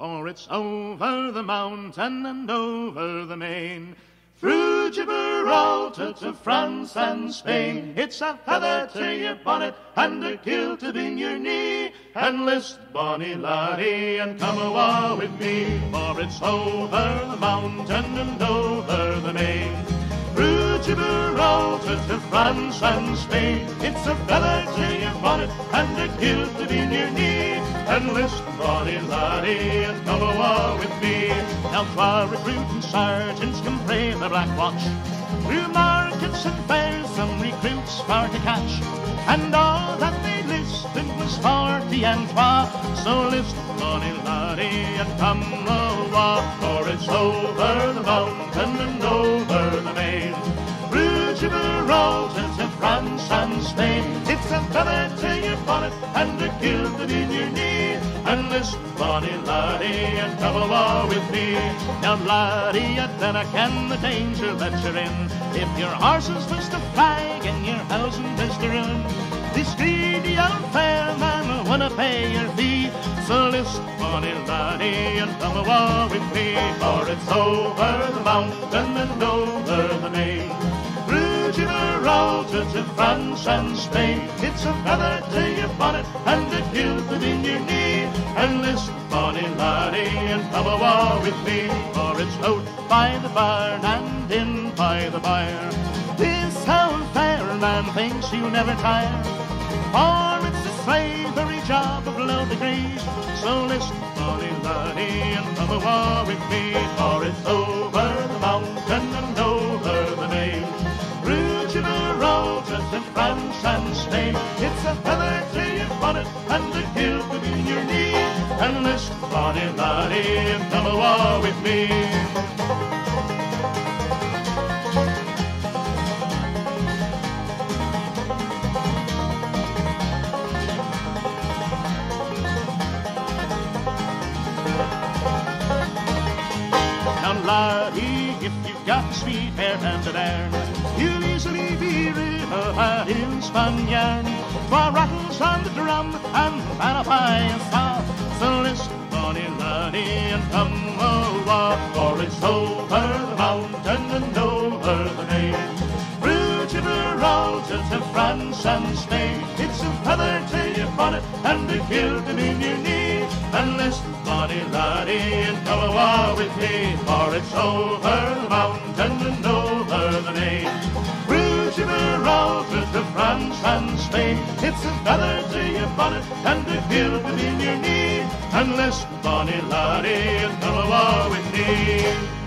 For it's over the mountain and over the main, through Gibraltar to France and Spain. It's a feather to your bonnet and a kilt in your knee. And list, bonny laddie, and come awa with me. For it's over the mountain and over the main. Through Gibraltar to France and Spain. It's a feather to your bonnet and a kilt in your knee. And list, bonny laddie, and come awa with me. Now twa recruiting sergeants can pray the Black Watch. Through markets and fairs, some recruits far to catch. And all that they listed was forty and twa. So list, bonny laddie, and come awa. For it's over the mountain and over the main. To France and Spain. It's a feather to your bonnet and a gilded in your knee. And list, bonny laddie, and come awa with me. Now, laddie, at then I can the danger that you're in. If your horses was to flag and your housing is to ruin, this greedy old fair man wanna pay your fee. So list, bonny laddie, and come awa with me. For it's over the mountain and over the main. Gibraltar to France and Spain. It's a feather to your bonnet and a gilded in your knee. And listen, bonny laddie, and come awa with me. For it's out by the barn and in by the byre. This old fair man thinks you never tire. For it's a slavery job of low degree. So listen, bonny laddie, and come war with me. For and Spain. It's a feather to your bonnet and a kilt between your knee. And this bonny laddie, come awa with me. Now, laddie, if you've got a sweet hair and an iron, you'll easily be rid of that in-spun yarn. For rattles on the drum and a pie and saw. So listen, bonny laddie, and come awa, for it's over the mountain and over the main. Gibraltar to France and Spain, it's a feather to your bonnet and a kilt in your knee. And listen, bonny laddie, and come awa with me, for it's over the mountain and over the main. Through Gibraltar to France and Spain, it's a feather to your bonnet and a kilt in your knee. And listen, bonny laddie, and come awa with me.